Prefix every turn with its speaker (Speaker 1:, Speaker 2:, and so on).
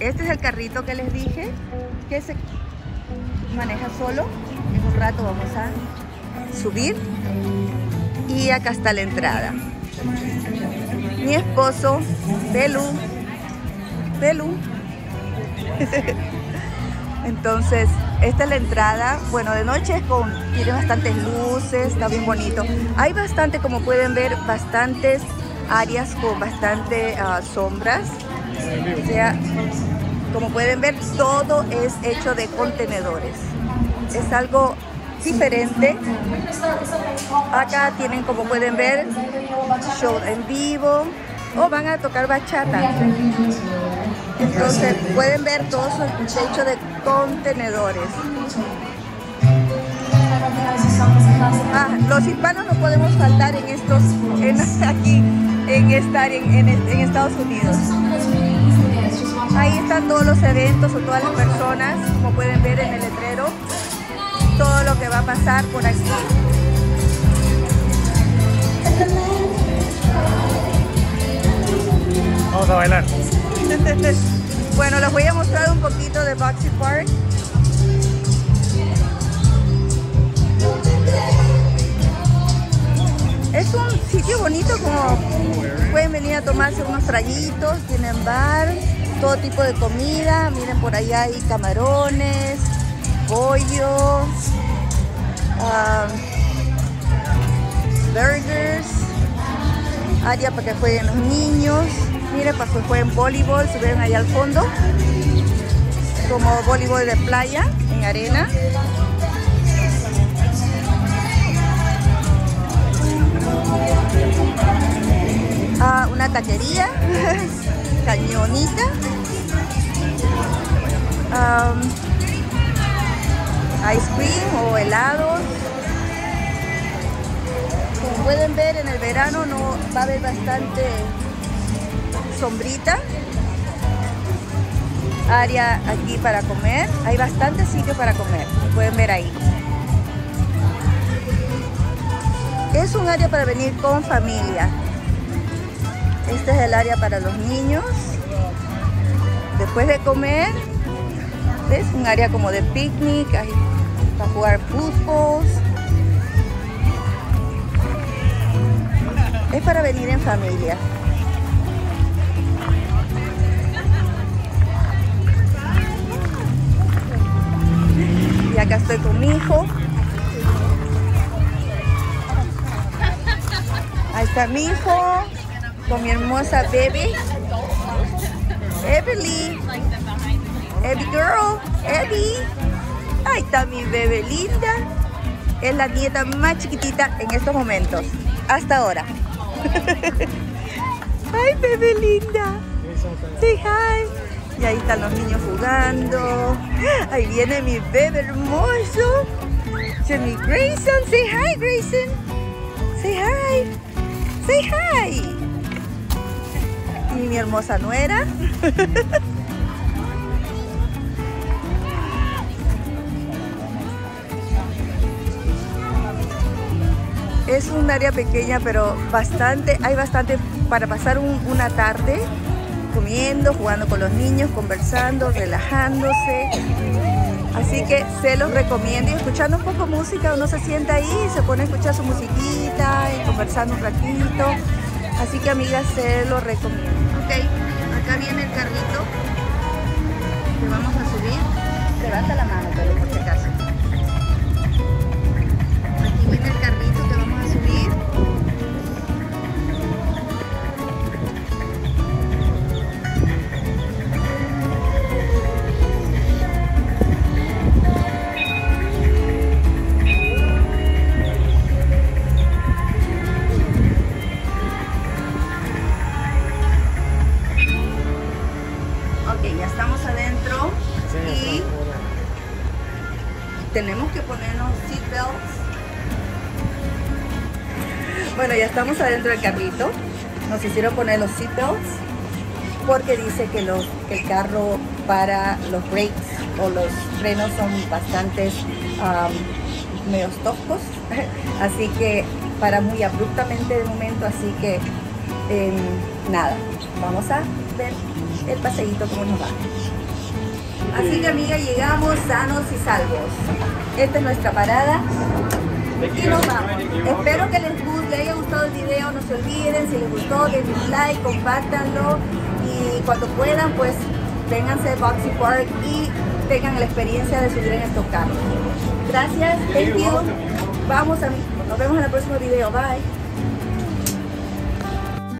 Speaker 1: este es el carrito que les dije, que se maneja solo. En un rato vamos a subir. Y acá está la entrada. Mi esposo, Belu. Belu. Entonces, esta es la entrada. Bueno, de noche es con, tiene bastantes luces, está bien bonito. Hay bastante, como pueden ver, bastantes áreas con bastante ah, sombras. O sea, como pueden ver, todo es hecho de contenedores. Es algo diferente. Acá tienen, como pueden ver, show en vivo o van a tocar bachata. Entonces pueden ver todo eso hecho de contenedores. Ah, los hispanos no podemos faltar en estos, en, aquí, en estar en, en Estados Unidos. Ahí están todos los eventos o todas las personas, como pueden ver en el letrero, todo lo que va a pasar por aquí.
Speaker 2: Vamos a bailar.
Speaker 1: bueno, les voy a mostrar un poquito de Boxy Park. Sitio bonito como pueden venir a tomarse unos traguitos, tienen bar, todo tipo de comida. Miren por allá hay camarones, pollo, um, burgers, área para que jueguen los niños. Miren para que jueguen voleibol, se ven ahí al fondo, como voleibol de playa en arena. Taquería, cañonita. Ice cream o helados. Como pueden ver en el verano no va a haber bastante sombrita. Área aquí para comer. Hay bastante sitio para comer. Pueden ver ahí. Es un área para venir con familia. Este es el área para los niños. Después de comer, es un área como de picnic, para jugar fútbol. Es para venir en familia. Y acá estoy con mi hijo. Ahí está mi hijo con mi hermosa baby. Evelyn. Evie girl. Evie. Ahí está mi bebé linda. Es la nieta más chiquitita en estos momentos. Hasta ahora. Ay, bebé linda. Say hi. Y ahí están los niños jugando. Ahí viene mi bebé hermoso. Grayson. Say hi, Grayson. Say hi. Say hi mi hermosa nuera. es un área pequeña, pero bastante, hay bastante para pasar una tarde comiendo, jugando con los niños, conversando, relajándose. Así que se los recomiendo y escuchando un poco música, uno se sienta ahí, se pone a escuchar su musiquita y conversando un ratito. Así que amigas, se los recomiendo. Ok, acá viene el carrito que vamos a subir. Levanta la mano, pero por si acaso. Tenemos que ponernos seatbelts. Bueno, ya estamos adentro del carrito. Nos hicieron poner los seatbelts porque dice que, el carro para los brakes o los frenos son bastante um, toscos. Así que para muy abruptamente de momento, así que em, nada, vamos a ver el paseíto cómo nos va. Así que amiga, llegamos sanos y salvos. Esta es nuestra parada y nos vamos. Espero que les, guste, les haya gustado el video, no se olviden, si les gustó denle un like, compártanlo y cuando puedan pues vénganse de Boxy Park y tengan la experiencia de subir en estos carros. Gracias, thank you. Vamos a nos vemos en el próximo video, bye.